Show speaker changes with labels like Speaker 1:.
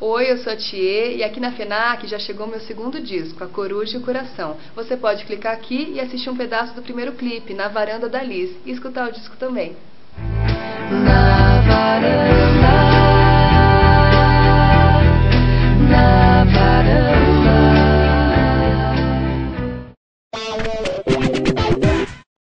Speaker 1: Oi, eu sou a Thier e aqui na FENAC já chegou meu segundo disco, A Coruja e o Coração. Você pode clicar aqui e assistir um pedaço do primeiro clipe, Na Varanda da Liz, e escutar o disco também. Na varanda, na varanda.